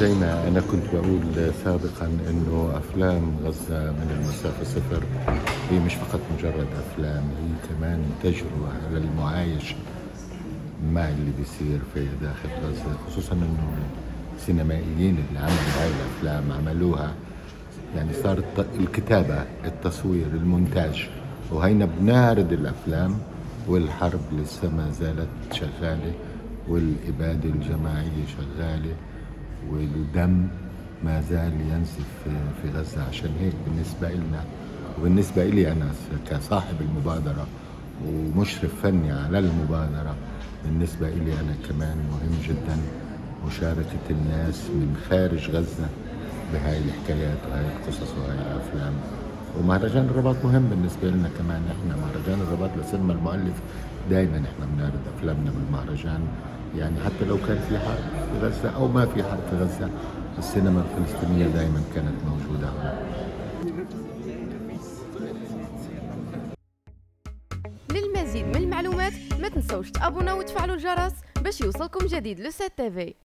زي ما أنا كنت بقول سابقا إنه أفلام غزة من المسافة صفر. هي مش فقط مجرد أفلام هي كمان تجربة للمعايش مع اللي بيصير في داخل غزة خصوصا إنه السينمائيين اللي عملوا هاي الأفلام عملوها. يعني صارت الكتابة التصوير المونتاج. وهينا بنعرض الأفلام والحرب لسه ما زالت شغالة والإبادة الجماعية شغالة. والدم ما زال ينزف في غزة عشان هيك بالنسبة لنا وبالنسبة لي أنا كصاحب المبادرة ومشرف فني على المبادرة بالنسبة لي أنا كمان مهم جدا مشاركة الناس من خارج غزة بهاي الحكايات وهاي القصص وهاي الأفلام. ومهرجان الرباط مهم بالنسبة لنا كمان إحنا مهرجان الرباط لسلمى المؤلف دائما إحنا بنعرض أفلامنا بالمهرجان. يعني حتى لو كان في حرب في غزة أو ما في حرب في غزة السينما الفلسطينية دائما كانت موجودة هنا. للمزيد من المعلومات ما تنسوش تابونا وتفعلوا الجرس باش يوصلكم جديد لو تي في